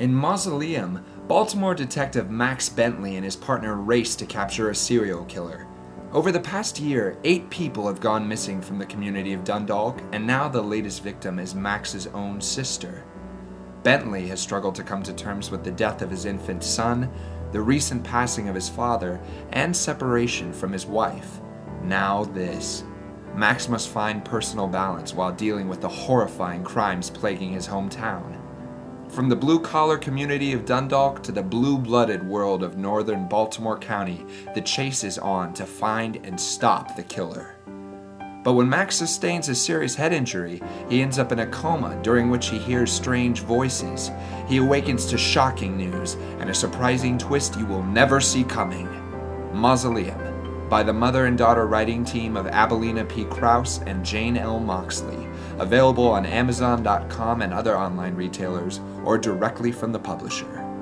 In Mausoleum, Baltimore detective Max Bently and his partner race to capture a serial killer. Over the past year, eight people have gone missing from the community of Dundalk, and now the latest victim is Max's own sister. Bently has struggled to come to terms with the death of his infant son, the recent passing of his father, and separation from his wife. Now, this. Max must find personal balance while dealing with the horrifying crimes plaguing his hometown. From the blue collar community of Dundalk to the blue blooded world of northern Baltimore County, the chase is on to find and stop the killer. But when Max sustains a serious head injury, he ends up in a coma during which he hears strange voices. He awakens to shocking news and a surprising twist you will never see coming. Mausoleum, by the mother and daughter writing team of Abelina P. Kraus and Jane L. Moxley. Available on Amazon.com and other online retailers, or directly from the publisher.